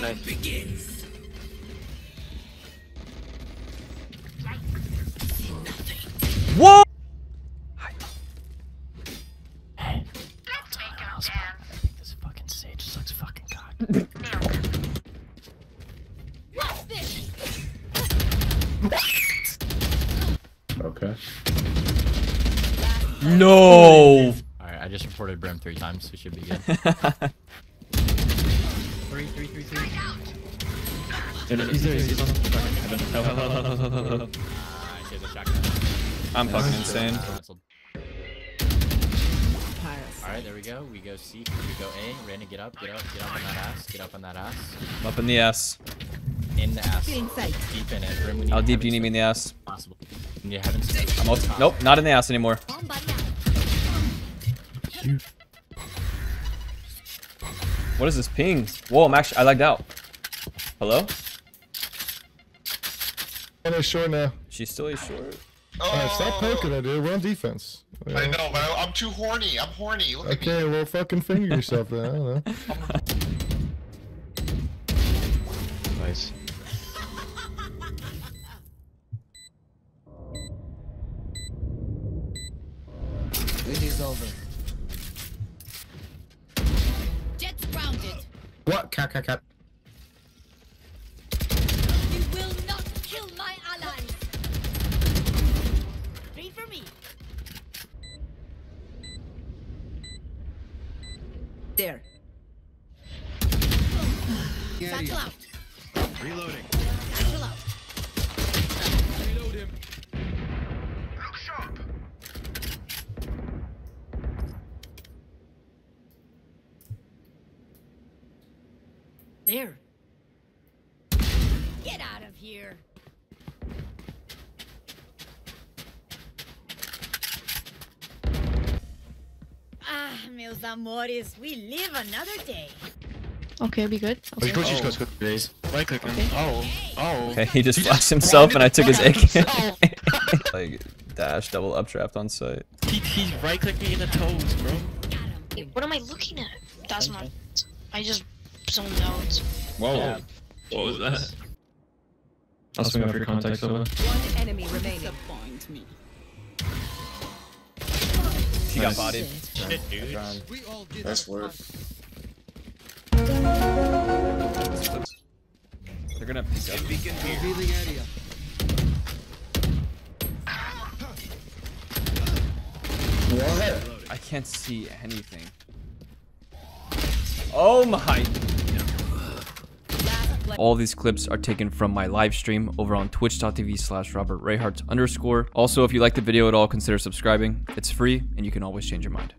Nice. Whoa! Hey. I'll tell you I think this fucking sage sucks fucking cock. Okay. No! Alright, I just reported Brim three times, so we should be good. He's there, he's on fucking heaven. Oh, oh, oh, oh. Alright, she shotgun. I'm fucking insane. Alright, there we go. We go C, we go A. Random, get up, get up, get up on that ass, get up on that ass. I'm up in the ass. In the ass. Deep in it. Brim, we need How deep do you need me in the ass? smoke. Possible. We need heaven smoke. I'm out. Nope, not in the ass anymore. What is this ping? Whoa, I'm actually I lagged out. Hello? And it's short now. She's still a short. Oh. Alright, stop poking it, dude. We're on defense. I know, but I- I'm too horny. I'm horny. Look at me. Okay, well, fucking finger yourself then. I don't know. Nice. It is over. Jett's grounded. What? Cat, cat, cat. There. Satchel out. Reloading. Satchel out. There. Get out of here. Ah, meus amores, we live another day. Okay, be good. Okay. Go, go, go, go. Right clicking. Oh. Oh. Okay, he just flashed himself and I took his AK. like dash double up draft on site. He, he's right clicking in the toes, bro. What am I looking at? That's my. I just zoned out. Whoa. What was that? I'll swing off your contact, Silva. One enemy remaining. She got bodied. Shit, dude. Nice work. They're gonna pick up. What? I can't see anything. Oh my. All these clips are taken from my live stream over on twitch.tv slash Robert Rayhart underscore. Also, if you like the video at all, consider subscribing. It's free and you can always change your mind.